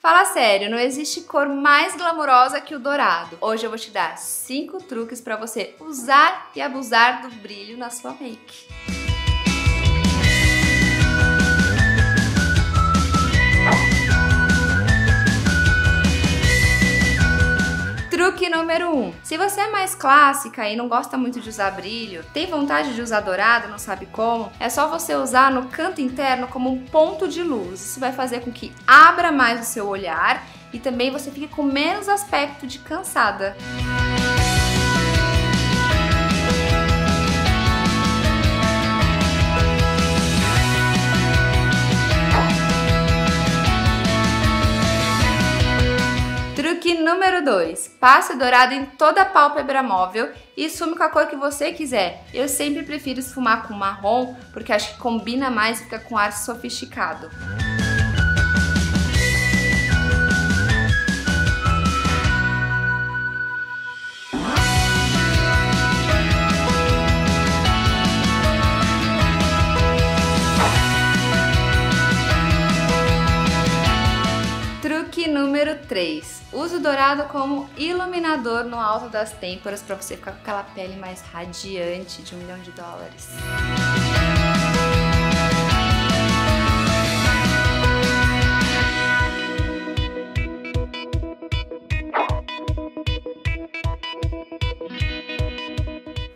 Fala sério, não existe cor mais glamourosa que o dourado. Hoje eu vou te dar 5 truques para você usar e abusar do brilho na sua make. Número 1. Um. Se você é mais clássica e não gosta muito de usar brilho, tem vontade de usar dourado, não sabe como, é só você usar no canto interno como um ponto de luz. Isso vai fazer com que abra mais o seu olhar e também você fique com menos aspecto de cansada. Truque número 2. Passe dourado em toda a pálpebra móvel e esfume com a cor que você quiser. Eu sempre prefiro esfumar com marrom porque acho que combina mais e fica com ar sofisticado. Truque número 3. Use o dourado como iluminador no alto das têmporas para você ficar com aquela pele mais radiante de um milhão de dólares.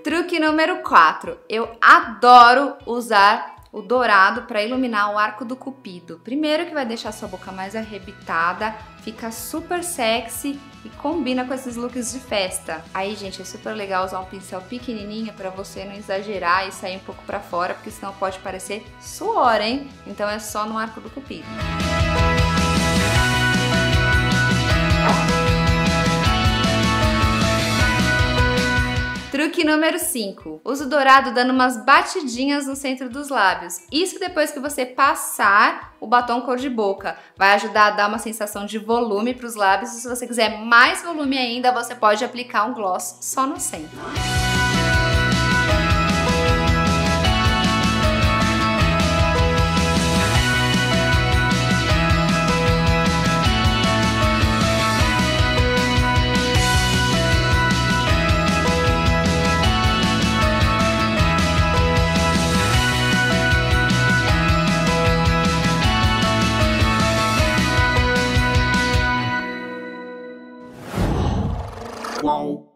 Truque número 4. Eu adoro usar o dourado para iluminar o arco do cupido. Primeiro que vai deixar sua boca mais arrebitada, fica super sexy e combina com esses looks de festa. Aí, gente, é super legal usar um pincel pequenininho para você não exagerar e sair um pouco para fora, porque senão pode parecer suor, hein? Então é só no arco do cupido. Truque número 5. Usa o dourado dando umas batidinhas no centro dos lábios. Isso depois que você passar o batom cor de boca. Vai ajudar a dar uma sensação de volume para os lábios. E se você quiser mais volume ainda, você pode aplicar um gloss só no centro. whoa.